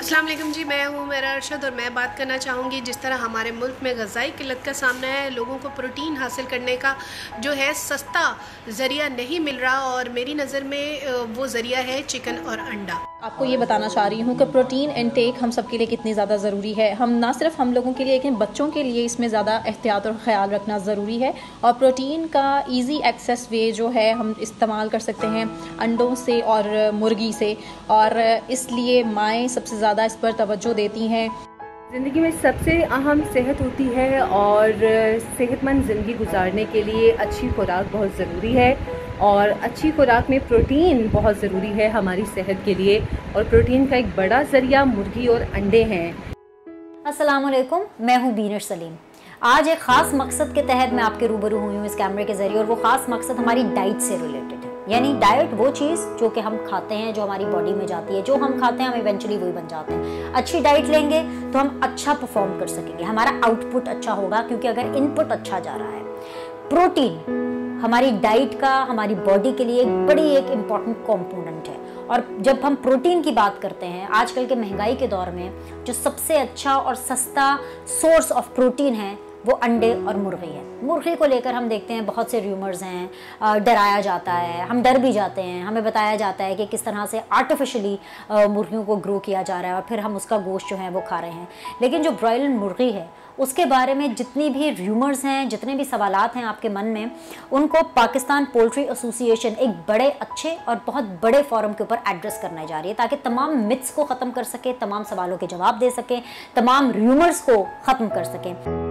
अस्सलाम वालेकुम जी, मैं हूँ मेरा अरशद और मैं बात करना चाहूँगी जिस तरह हमारे मुल्क में गज़ाई किल्लत का सामना है, लोगों को प्रोटीन हासिल करने का जो है सस्ता ज़रिया नहीं मिल रहा और मेरी नज़र में वो ज़रिया है चिकन और अंडा। आपको ये बताना चाह रही हूँ कि प्रोटीन इनटेक हम सब के लिए कितनी ज़्यादा ज़रूरी है। हम ना सिर्फ़ हम लोगों के लिए, लेकिन बच्चों के लिए इसमें ज़्यादा एहतियात और ख्याल रखना ज़रूरी है। और प्रोटीन का ईज़ी एक्सेस वे जो है हम इस्तेमाल कर सकते हैं अंडों से और मुर्गी से। और इसलिए माएँ सबसे ज़्यादा ज़्यादा इस पर तवज्जो देती हैं। ज़िंदगी में सबसे अहम सेहत होती है और सेहतमंद ज़िंदगी गुजारने के लिए अच्छी खुराक बहुत ज़रूरी है और अच्छी खुराक में प्रोटीन बहुत ज़रूरी है हमारी सेहत के लिए और प्रोटीन का एक बड़ा ज़रिया मुर्गी और अंडे हैं। असलकुम मैं हूँ बीनर सलीम। आज एक ख़ास मकसद के तहत मैं आपके रूबरू हुई हूँ इस कैमरे के ज़रिए और वो ख़ास मकसद हमारी डाइट से रिलेटेड है। यानी डाइट वो चीज़ जो कि हम खाते हैं, जो हमारी बॉडी में जाती है, जो हम खाते हैं, हम इवेंचुअली वही बन जाते हैं। अच्छी डाइट लेंगे तो हम अच्छा परफॉर्म कर सकेंगे। हमारा आउटपुट अच्छा होगा क्योंकि अगर इनपुट अच्छा जा रहा है। प्रोटीन हमारी डाइट का, हमारी बॉडी के लिए एक बड़ी एक इंपॉर्टेंट कॉम्पोनेंट है। और जब हम प्रोटीन की बात करते हैं, आजकल के महँगाई के दौर में जो सबसे अच्छा और सस्ता सोर्स ऑफ़ प्रोटीन है वो अंडे और मुर्गी है। मुर्गी को लेकर हम देखते हैं बहुत से र्यूमर्स हैं डराया जाता है, हम डर भी जाते हैं। हमें बताया जाता है कि किस तरह से आर्टिफिशली मुर्गियों को ग्रो किया जा रहा है और फिर हम उसका गोश्त जो है वो खा रहे हैं। लेकिन जो ब्रॉयलर मुर्गी है, उसके बारे में जितनी भी र्यूमर्स हैं, जितने भी सवाल हैं आपके मन में, उनको पाकिस्तान पोल्ट्री एसोसिएशन एक बड़े अच्छे और बहुत बड़े फॉरम के ऊपर एड्रेस करने जा रही है, ताकि तमाम मिथ्स को ख़त्म कर सके, तमाम सवालों के जवाब दे सकें, तमाम र्यूमर्स को ख़त्म कर सकें।